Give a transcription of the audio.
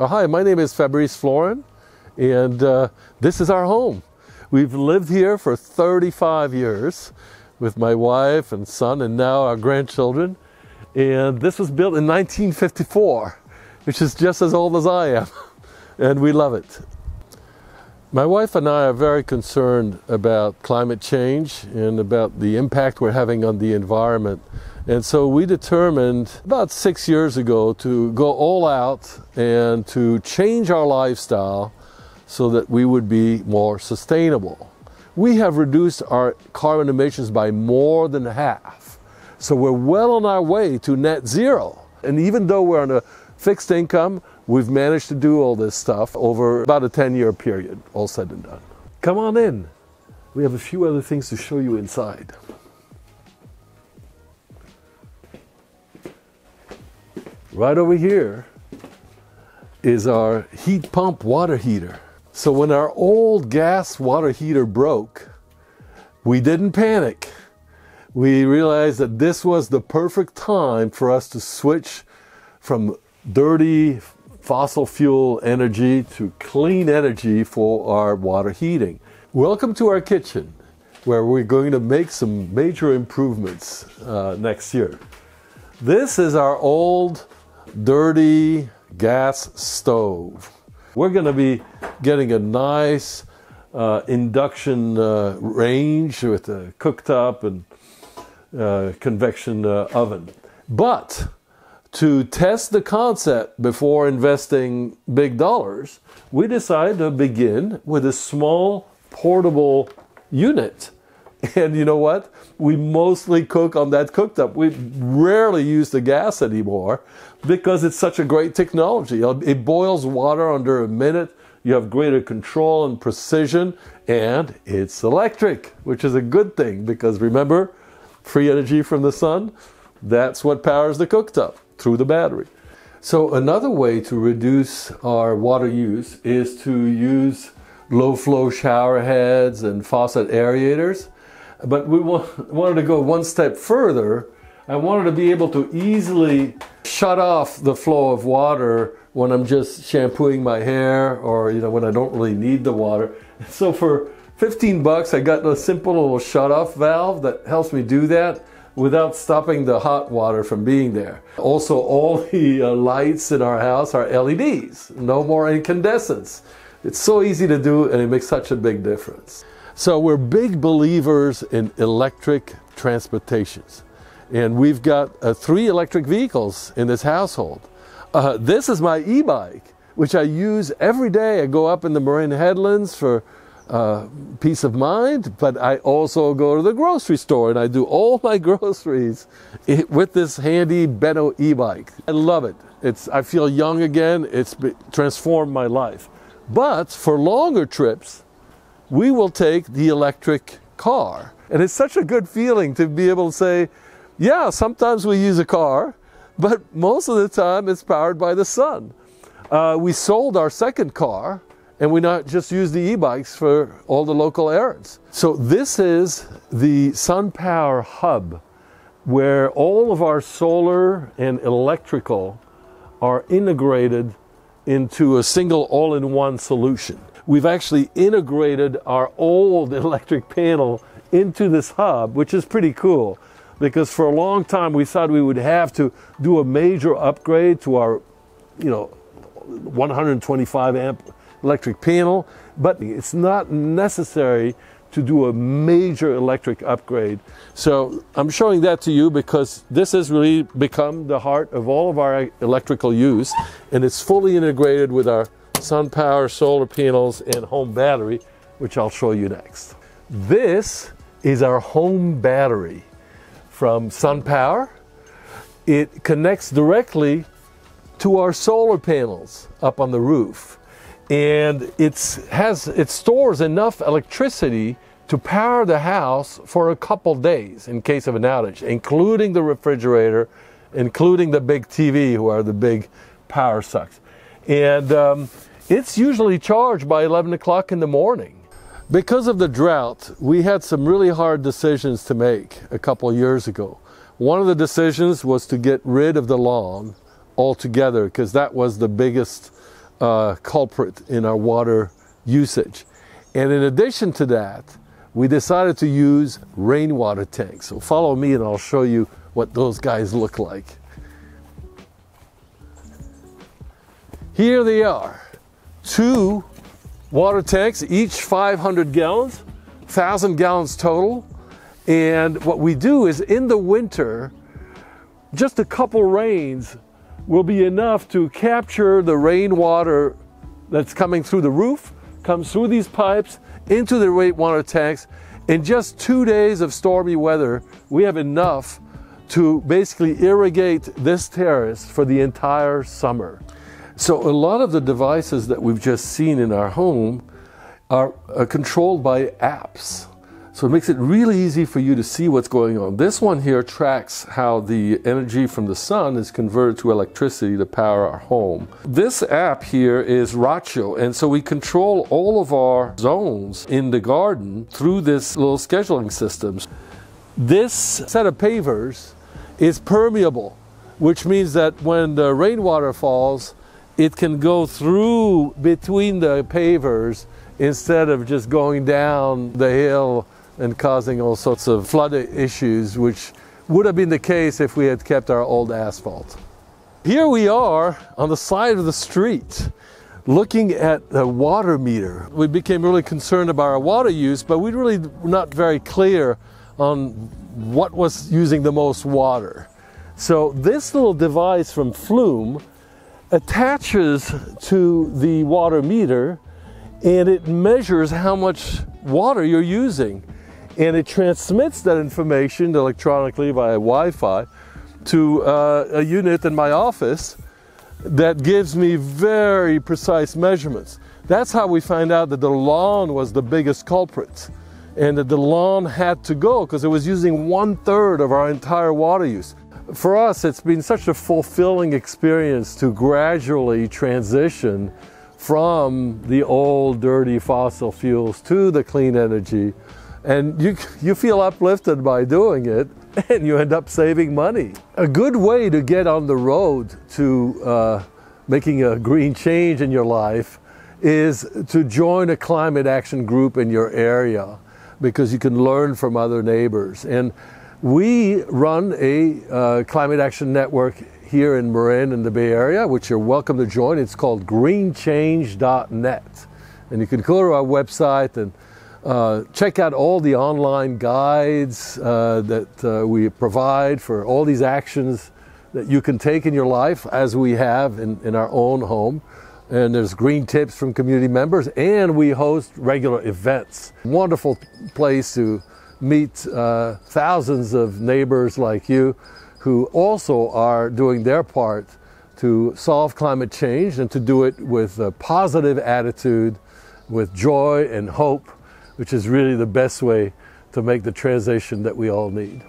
Uh, hi, my name is Fabrice Florin, and uh, this is our home. We've lived here for 35 years with my wife and son, and now our grandchildren. And this was built in 1954, which is just as old as I am, and we love it. My wife and I are very concerned about climate change and about the impact we're having on the environment. And so we determined about six years ago to go all out and to change our lifestyle so that we would be more sustainable. We have reduced our carbon emissions by more than half. So we're well on our way to net zero. And even though we're on a fixed income, we've managed to do all this stuff over about a 10 year period, all said and done. Come on in. We have a few other things to show you inside. Right over here is our heat pump water heater. So when our old gas water heater broke, we didn't panic. We realized that this was the perfect time for us to switch from dirty fossil fuel energy to clean energy for our water heating. Welcome to our kitchen, where we're going to make some major improvements uh, next year. This is our old dirty gas stove. We're going to be getting a nice uh, induction uh, range with a cooktop and uh, convection uh, oven. But to test the concept before investing big dollars, we decided to begin with a small portable unit. And you know what? We mostly cook on that cooktop. We rarely use the gas anymore because it's such a great technology. It boils water under a minute. You have greater control and precision, and it's electric, which is a good thing because remember, free energy from the sun, that's what powers the cooktop through the battery. So, another way to reduce our water use is to use low flow shower heads and faucet aerators. But we want, wanted to go one step further. I wanted to be able to easily shut off the flow of water when I'm just shampooing my hair or you know when I don't really need the water. So for 15 bucks I got a simple little shut off valve that helps me do that without stopping the hot water from being there. Also all the uh, lights in our house are LEDs, no more incandescents. It's so easy to do and it makes such a big difference. So we're big believers in electric transportations. And we've got uh, three electric vehicles in this household. Uh, this is my e-bike, which I use every day. I go up in the Marin Headlands for uh, peace of mind, but I also go to the grocery store and I do all my groceries with this handy Benno e-bike. I love it. It's, I feel young again. It's transformed my life. But for longer trips, we will take the electric car. And it's such a good feeling to be able to say, yeah, sometimes we use a car, but most of the time it's powered by the sun. Uh, we sold our second car and we not just use the e-bikes for all the local errands. So this is the SunPower hub where all of our solar and electrical are integrated into a single all-in-one solution. We've actually integrated our old electric panel into this hub, which is pretty cool because for a long time we thought we would have to do a major upgrade to our, you know, 125 amp electric panel, but it's not necessary to do a major electric upgrade. So I'm showing that to you because this has really become the heart of all of our electrical use and it's fully integrated with our SunPower solar panels and home battery, which I'll show you next. This is our home battery from SunPower. It connects directly to our solar panels up on the roof. And it's has it stores enough electricity to power the house for a couple days in case of an outage, including the refrigerator, including the big TV, who are the big power sucks. And um, it's usually charged by 11 o'clock in the morning. Because of the drought, we had some really hard decisions to make a couple years ago. One of the decisions was to get rid of the lawn altogether because that was the biggest uh, culprit in our water usage. And in addition to that, we decided to use rainwater tanks. So follow me and I'll show you what those guys look like. Here they are. Two water tanks, each 500 gallons, 1,000 gallons total. And what we do is in the winter, just a couple rains will be enough to capture the rainwater that's coming through the roof, comes through these pipes into the rainwater tanks. In just two days of stormy weather, we have enough to basically irrigate this terrace for the entire summer. So a lot of the devices that we've just seen in our home are, are controlled by apps. So it makes it really easy for you to see what's going on. This one here tracks how the energy from the sun is converted to electricity to power our home. This app here is Rachio, and so we control all of our zones in the garden through this little scheduling system. This set of pavers is permeable, which means that when the rainwater falls, it can go through between the pavers instead of just going down the hill and causing all sorts of flood issues, which would have been the case if we had kept our old asphalt. Here we are on the side of the street looking at the water meter. We became really concerned about our water use, but we really were not very clear on what was using the most water. So this little device from Flume attaches to the water meter and it measures how much water you're using. And it transmits that information electronically via Wi-Fi to uh, a unit in my office that gives me very precise measurements. That's how we find out that the lawn was the biggest culprit and that the lawn had to go because it was using one third of our entire water use for us, it's been such a fulfilling experience to gradually transition from the old dirty fossil fuels to the clean energy. And you, you feel uplifted by doing it and you end up saving money. A good way to get on the road to uh, making a green change in your life is to join a climate action group in your area because you can learn from other neighbors. And we run a uh, climate action network here in Marin in the Bay Area, which you're welcome to join. It's called greenchange.net. And you can go to our website and uh, check out all the online guides uh, that uh, we provide for all these actions that you can take in your life, as we have in, in our own home. And there's green tips from community members, and we host regular events. Wonderful place to meet uh, thousands of neighbors like you who also are doing their part to solve climate change and to do it with a positive attitude, with joy and hope, which is really the best way to make the transition that we all need.